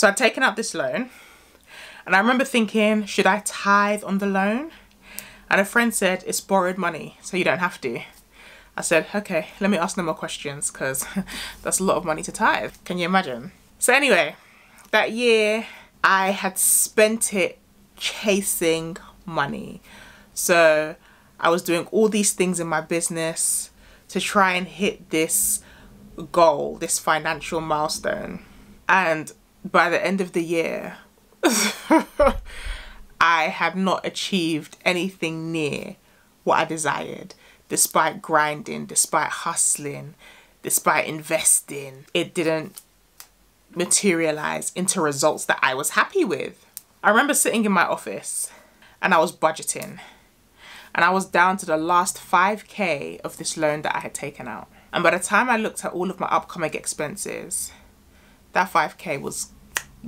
So I'd taken out this loan and I remember thinking, should I tithe on the loan? And a friend said, it's borrowed money, so you don't have to. I said, okay, let me ask no more questions because that's a lot of money to tithe. Can you imagine? So anyway, that year I had spent it chasing money. So I was doing all these things in my business to try and hit this goal, this financial milestone. And by the end of the year, I had not achieved anything near what I desired, despite grinding, despite hustling, despite investing. It didn't materialize into results that I was happy with. I remember sitting in my office and I was budgeting and I was down to the last 5k of this loan that I had taken out. And by the time I looked at all of my upcoming expenses, that 5k was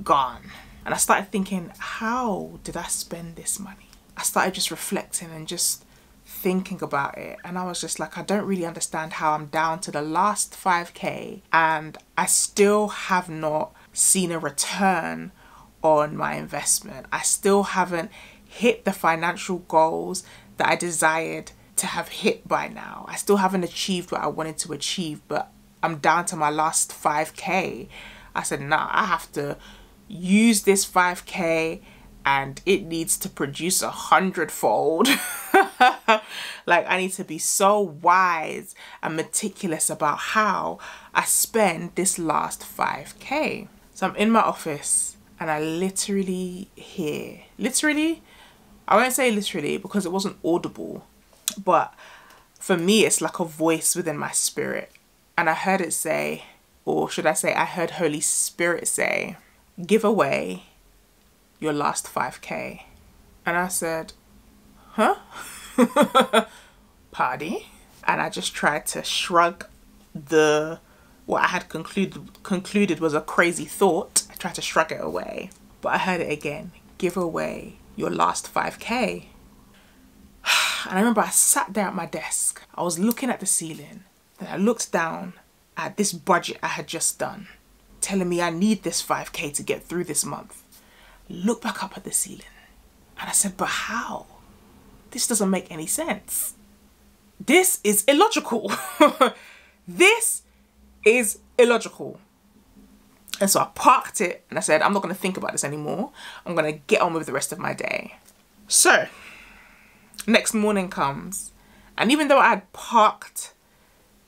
gone. And I started thinking, how did I spend this money? I started just reflecting and just thinking about it. And I was just like, I don't really understand how I'm down to the last 5k and I still have not seen a return on my investment. I still haven't hit the financial goals that I desired to have hit by now. I still haven't achieved what I wanted to achieve, but I'm down to my last 5k. I said, nah, I have to use this 5k and it needs to produce a hundredfold. like I need to be so wise and meticulous about how I spend this last 5k. So I'm in my office and I literally hear, literally, I won't say literally because it wasn't audible, but for me it's like a voice within my spirit. And I heard it say, or should I say I heard Holy Spirit say, give away your last 5k. And I said, huh? Party? And I just tried to shrug the what I had concluded concluded was a crazy thought. I tried to shrug it away. But I heard it again. Give away your last 5k. And I remember I sat there at my desk. I was looking at the ceiling. Then I looked down at this budget I had just done telling me I need this 5k to get through this month. Look back up at the ceiling. And I said, but how? This doesn't make any sense. This is illogical. this is illogical. And so I parked it and I said, I'm not going to think about this anymore. I'm going to get on with the rest of my day. So, next morning comes. And even though I had parked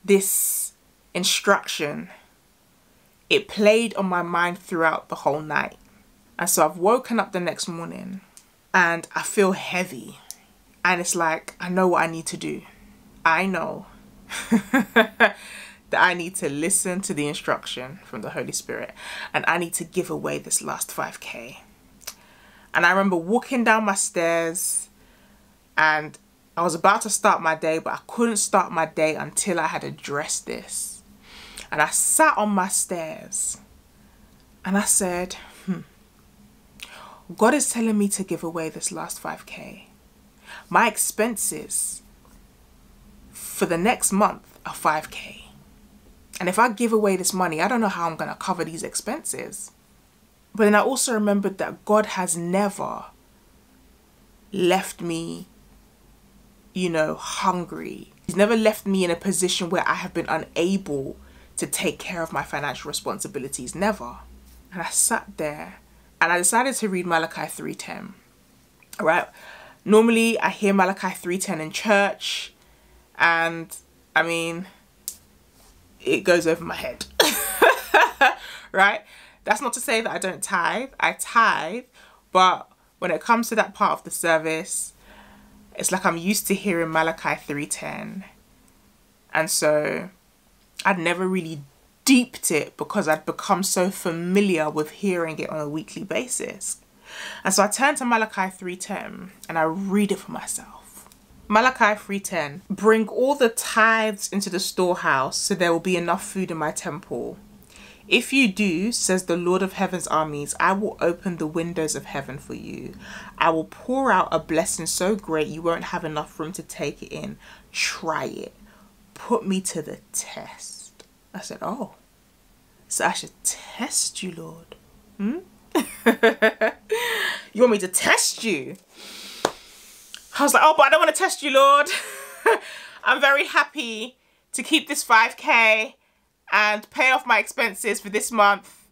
this instruction it played on my mind throughout the whole night. And so I've woken up the next morning and I feel heavy. And it's like, I know what I need to do. I know that I need to listen to the instruction from the Holy Spirit and I need to give away this last 5k. And I remember walking down my stairs and I was about to start my day, but I couldn't start my day until I had addressed this. And I sat on my stairs and I said, hmm, God is telling me to give away this last 5k. My expenses for the next month are 5k. And if I give away this money, I don't know how I'm going to cover these expenses. But then I also remembered that God has never left me, you know, hungry. He's never left me in a position where I have been unable to take care of my financial responsibilities. Never. And I sat there and I decided to read Malachi 3.10. Right? Normally I hear Malachi 3.10 in church and I mean, it goes over my head. right? That's not to say that I don't tithe. I tithe, but when it comes to that part of the service, it's like I'm used to hearing Malachi 3.10. And so I'd never really deeped it because I'd become so familiar with hearing it on a weekly basis. And so I turned to Malachi 3.10 and I read it for myself. Malachi 3.10, bring all the tithes into the storehouse so there will be enough food in my temple. If you do, says the Lord of heaven's armies, I will open the windows of heaven for you. I will pour out a blessing so great you won't have enough room to take it in. Try it. Put me to the test. I said, Oh, so I should test you, Lord. Hmm? you want me to test you? I was like, oh, but I don't want to test you, Lord. I'm very happy to keep this 5k and pay off my expenses for this month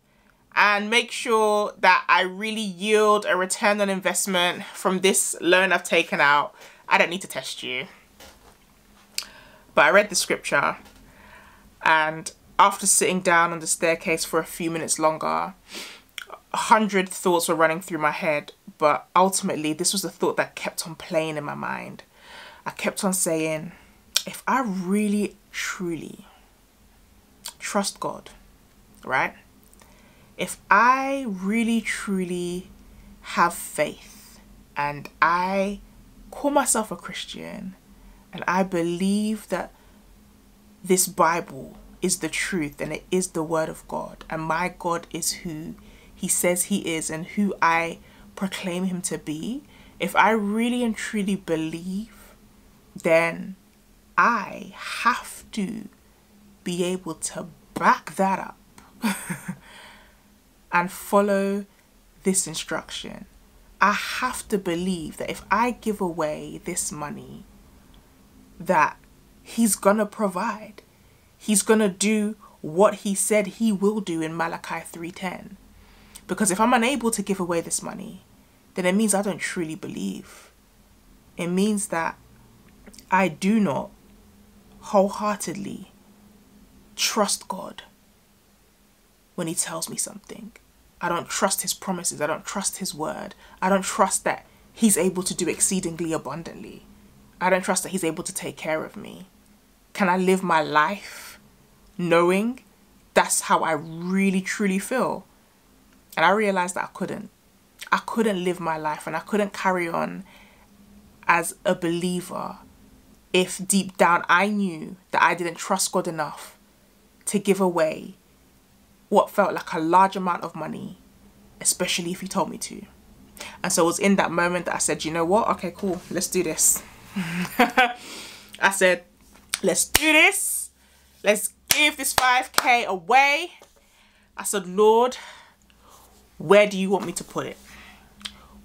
and make sure that I really yield a return on investment from this loan I've taken out. I don't need to test you. But I read the scripture and after sitting down on the staircase for a few minutes longer, a hundred thoughts were running through my head, but ultimately this was the thought that kept on playing in my mind. I kept on saying, if I really, truly trust God, right? If I really, truly have faith and I call myself a Christian and I believe that this Bible is the truth and it is the word of God and my God is who he says he is and who I proclaim him to be, if I really and truly believe, then I have to be able to back that up and follow this instruction. I have to believe that if I give away this money, that he's gonna provide. He's gonna do what he said he will do in Malachi 3.10. Because if I'm unable to give away this money, then it means I don't truly believe. It means that I do not wholeheartedly trust God when he tells me something. I don't trust his promises. I don't trust his word. I don't trust that he's able to do exceedingly abundantly. I don't trust that he's able to take care of me. Can I live my life knowing that's how I really truly feel? And I realized that I couldn't. I couldn't live my life and I couldn't carry on as a believer if deep down I knew that I didn't trust God enough to give away what felt like a large amount of money, especially if He told me to. And so it was in that moment that I said, you know what? Okay, cool. Let's do this. I said, let's do this. Let's give this 5k away. I said, Lord, where do you want me to put it?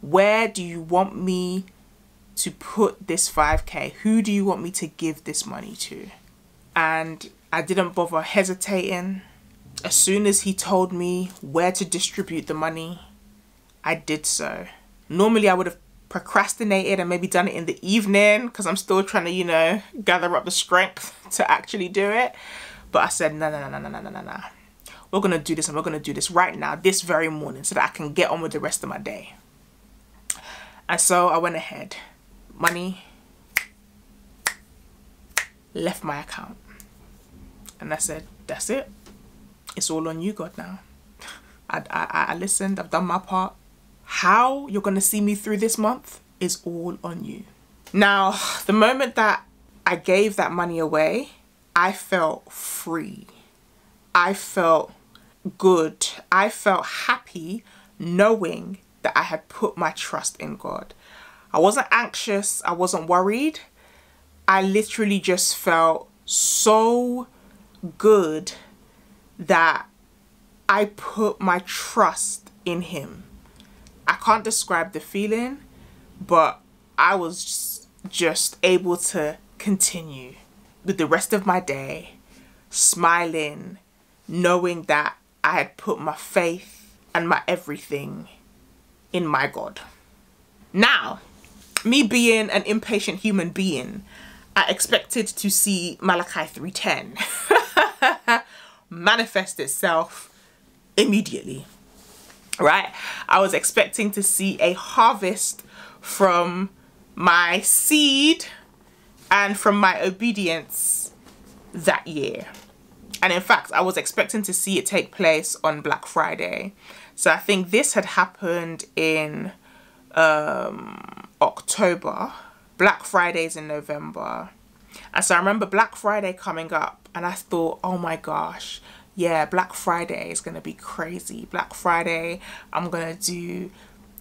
Where do you want me to put this 5k? Who do you want me to give this money to? And I didn't bother hesitating. As soon as he told me where to distribute the money, I did so. Normally I would have procrastinated and maybe done it in the evening because I'm still trying to, you know, gather up the strength to actually do it. But I said, no, no, no, no, no, no, no, no. We're going to do this and we're going to do this right now, this very morning, so that I can get on with the rest of my day. And so I went ahead. Money left my account. And I said, that's it. It's all on you, God, now. I, I, I listened, I've done my part. How you're going to see me through this month is all on you. Now, the moment that I gave that money away, I felt free. I felt good. I felt happy knowing that I had put my trust in God. I wasn't anxious. I wasn't worried. I literally just felt so good that I put my trust in him. Can't describe the feeling, but I was just able to continue with the rest of my day smiling, knowing that I had put my faith and my everything in my God. Now, me being an impatient human being, I expected to see Malachi 3.10 manifest itself immediately, right? I was expecting to see a harvest from my seed and from my obedience that year. And in fact, I was expecting to see it take place on Black Friday. So I think this had happened in um, October. Black Friday's in November. And so I remember Black Friday coming up and I thought, oh my gosh, yeah, Black Friday is going to be crazy. Black Friday, I'm going to do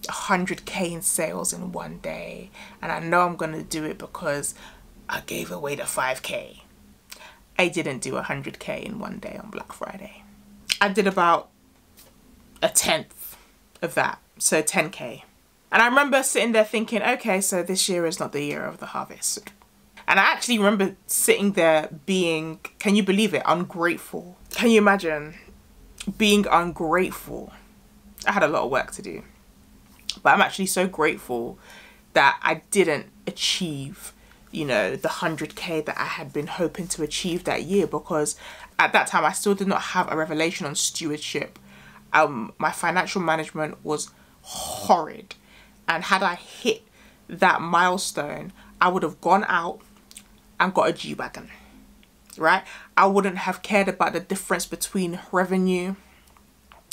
100k in sales in one day. And I know I'm going to do it because I gave away the 5k. I didn't do 100k in one day on Black Friday. I did about a tenth of that. So 10k. And I remember sitting there thinking, okay, so this year is not the year of the harvest. And I actually remember sitting there being, can you believe it, ungrateful. Can you imagine being ungrateful? I had a lot of work to do. But I'm actually so grateful that I didn't achieve, you know, the 100k that I had been hoping to achieve that year because at that time I still did not have a revelation on stewardship. Um, my financial management was horrid. And had I hit that milestone, I would have gone out and got a G-Wagon, right? I wouldn't have cared about the difference between revenue,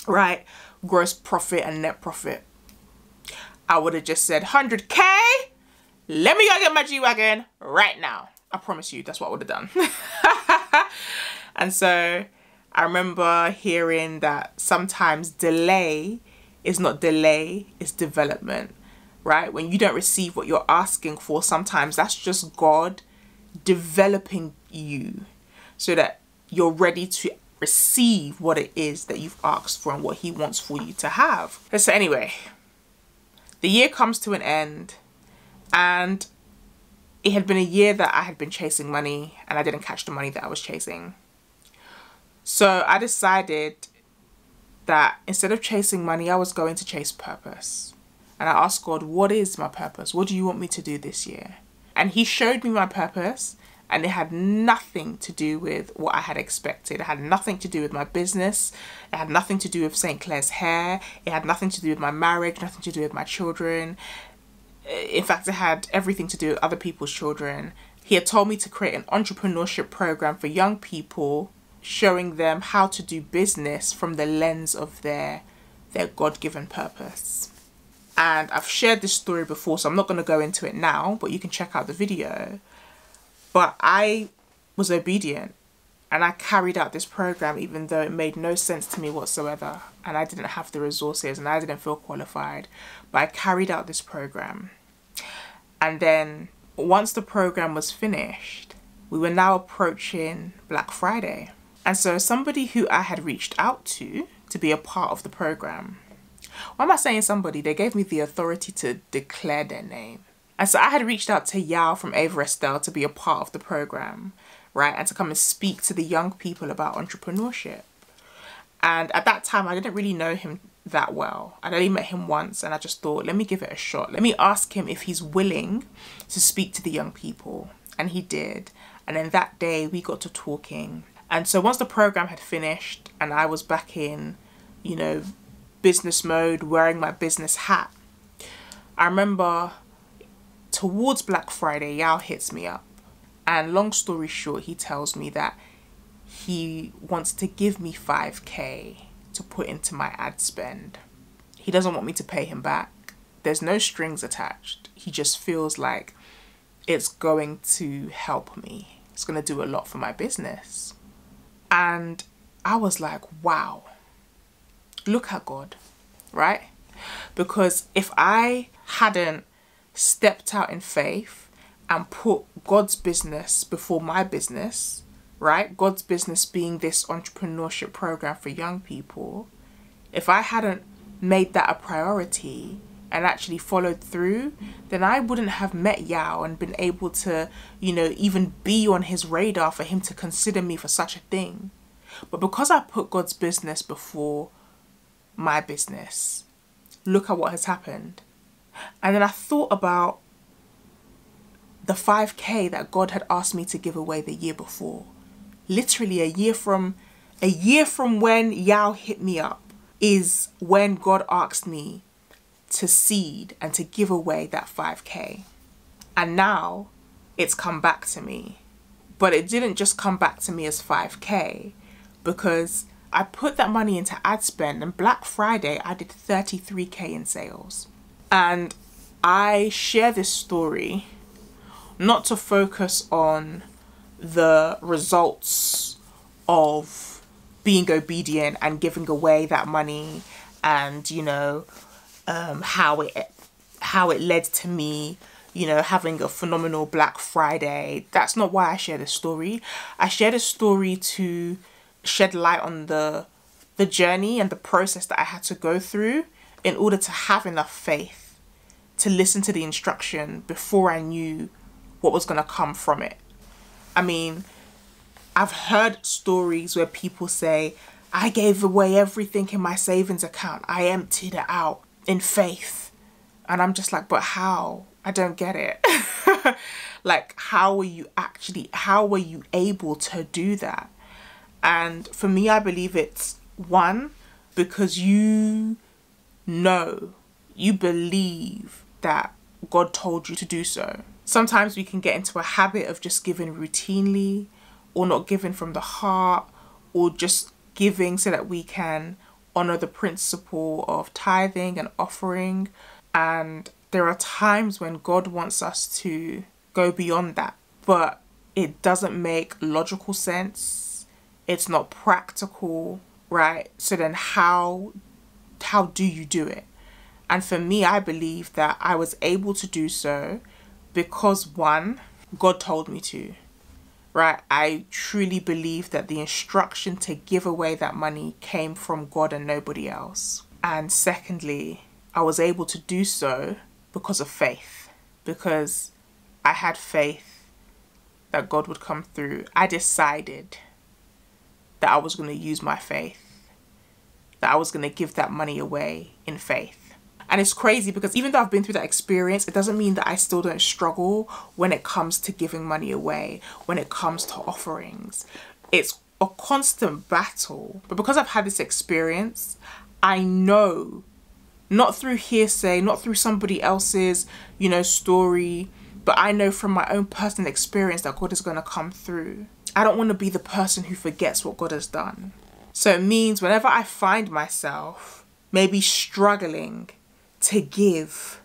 right? Gross profit and net profit. I would have just said 100K, let me go get my G-Wagon right now. I promise you, that's what I would have done. and so I remember hearing that sometimes delay is not delay, it's development, right? When you don't receive what you're asking for, sometimes that's just God developing you so that you're ready to receive what it is that you've asked for and what he wants for you to have. So anyway, the year comes to an end and it had been a year that I had been chasing money and I didn't catch the money that I was chasing. So I decided that instead of chasing money, I was going to chase purpose. And I asked God, what is my purpose? What do you want me to do this year? And he showed me my purpose and it had nothing to do with what I had expected. It had nothing to do with my business. It had nothing to do with Saint Claire's hair. It had nothing to do with my marriage, nothing to do with my children. In fact, it had everything to do with other people's children. He had told me to create an entrepreneurship program for young people, showing them how to do business from the lens of their, their God-given purpose and I've shared this story before so I'm not going to go into it now but you can check out the video but I was obedient and I carried out this program even though it made no sense to me whatsoever and I didn't have the resources and I didn't feel qualified but I carried out this program and then once the program was finished we were now approaching Black Friday and so somebody who I had reached out to to be a part of the program why am I saying somebody? They gave me the authority to declare their name. And so I had reached out to Yao from Ava Estelle to be a part of the program, right? And to come and speak to the young people about entrepreneurship. And at that time, I didn't really know him that well. I'd only met him once and I just thought, let me give it a shot. Let me ask him if he's willing to speak to the young people. And he did. And then that day we got to talking. And so once the program had finished and I was back in, you know, business mode, wearing my business hat. I remember towards Black Friday, Yao hits me up. And long story short, he tells me that he wants to give me 5k to put into my ad spend. He doesn't want me to pay him back. There's no strings attached. He just feels like it's going to help me. It's going to do a lot for my business. And I was like, wow, look at God, right? Because if I hadn't stepped out in faith and put God's business before my business, right? God's business being this entrepreneurship program for young people, if I hadn't made that a priority and actually followed through, then I wouldn't have met Yao and been able to, you know, even be on his radar for him to consider me for such a thing. But because I put God's business before my business. Look at what has happened. And then I thought about the 5k that God had asked me to give away the year before. Literally a year from a year from when Yao hit me up is when God asked me to seed and to give away that 5k. And now it's come back to me. But it didn't just come back to me as 5k because I put that money into ad spend and Black Friday I did 33k in sales. And I share this story not to focus on the results of being obedient and giving away that money and you know um, how it how it led to me you know having a phenomenal black friday. That's not why i share this story. I share this story to shed light on the the journey and the process that I had to go through in order to have enough faith to listen to the instruction before I knew what was going to come from it. I mean, I've heard stories where people say, I gave away everything in my savings account. I emptied it out in faith. And I'm just like, but how? I don't get it. like, how were you actually, how were you able to do that? And for me, I believe it's one, because you know, you believe that God told you to do so. Sometimes we can get into a habit of just giving routinely or not giving from the heart or just giving so that we can honor the principle of tithing and offering. And there are times when God wants us to go beyond that, but it doesn't make logical sense. It's not practical, right? So then how how do you do it? And for me, I believe that I was able to do so because one, God told me to. Right? I truly believe that the instruction to give away that money came from God and nobody else. And secondly, I was able to do so because of faith. Because I had faith that God would come through. I decided that I was going to use my faith, that I was going to give that money away in faith. And it's crazy because even though I've been through that experience, it doesn't mean that I still don't struggle when it comes to giving money away, when it comes to offerings. It's a constant battle. But because I've had this experience, I know, not through hearsay, not through somebody else's, you know, story, but I know from my own personal experience that God is going to come through. I don't want to be the person who forgets what God has done. So it means whenever I find myself maybe struggling to give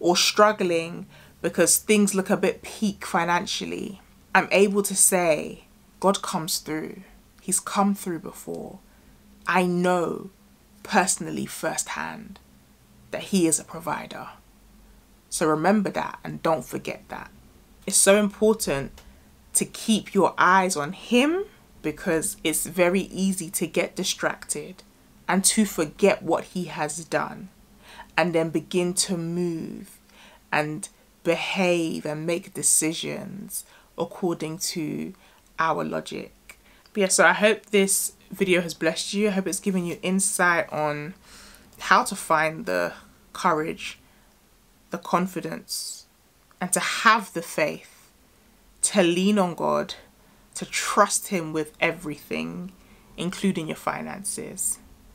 or struggling because things look a bit peak financially, I'm able to say, God comes through. He's come through before. I know personally firsthand that He is a provider. So remember that and don't forget that. It's so important to keep your eyes on Him because it's very easy to get distracted and to forget what He has done and then begin to move and behave and make decisions according to our logic. But yeah, so I hope this video has blessed you. I hope it's given you insight on how to find the courage, the confidence, and to have the faith to lean on God, to trust Him with everything, including your finances.